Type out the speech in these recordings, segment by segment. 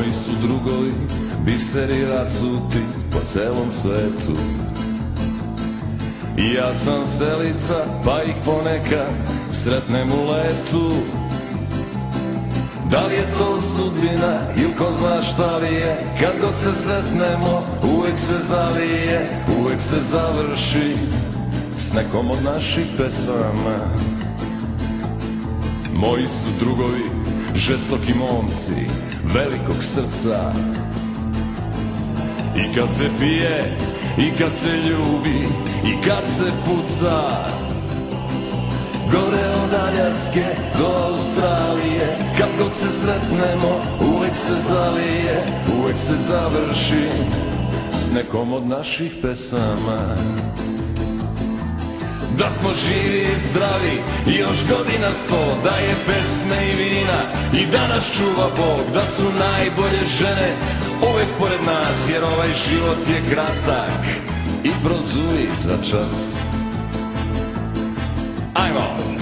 Moji su drugovi biseri rasuti po celom svetu. I ja sam selica pa ih ponekad sretnem u letu. Da li je to sudbina ili ko zna šta li je Kad god se sretnemo uvek se zalije Uvek se završi s nekom od naših pesama. Moji su drugovi žestoki momci velikog srca. I kad se pije i kad se ljubi i kad se puca. Gore od Aljaske do Australije Kad god se sretnemo uvek se zalije Uvek se završi s nekom od naših pesama da smo živi i zdravi i još godina sto Da je pesme i vina. I da nas čuva Bog Da su najbolje žene. Uvek pored nas Jer ovaj život je kratak i prozuri za čas. Ajmo!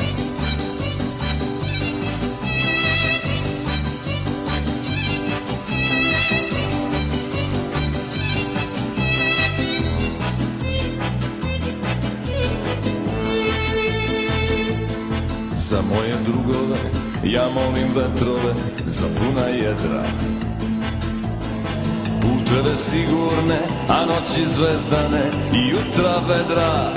Za moje drugove ja molim vetrove za puna jedra. Puteve sigurne, a noći zvezdane i jutra vedra.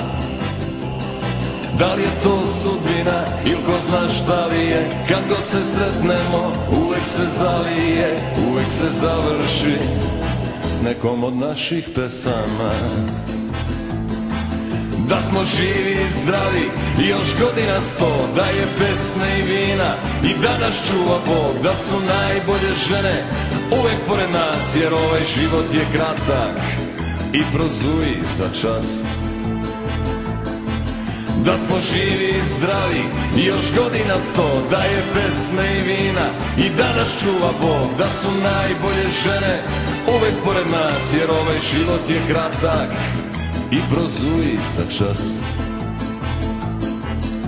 Da li je to sudbina ili ko zna šta li je? Kad god se sretnemo uvek se zalije Uvek se završi s nekom od naših pesama da smo živi i zdravi i još godina sto Da je pesme i vina. I da nas čuva Bog Da su najbolje žene uvek pored nas Jer ovaj život je kratak. I prozuji za čas. Da smo živi i zdravi i još godina sto Da je pesme i vina. I da nas čuva Bog Da su najbolje žene uvek pored nas Jer ovaj život je kratak i prozuji za čas.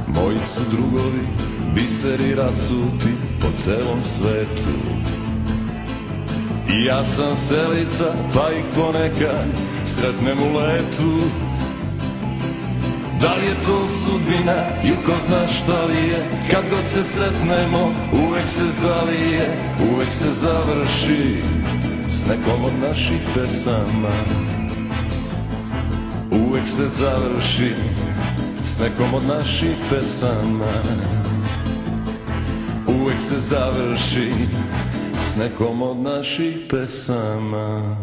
Moji su drugovi biseri rasuti po celom svetu. I ja sam selica pa ih ponekad sretnem u letu. Da li je to sudbina ili ko zna šta li je? Kad god se sretnemo uvek se zalije Uvek se završi s nekom od naših pesama uvek se završi s nekom od naših pesama. Uvek se završi s nekom od naših pesama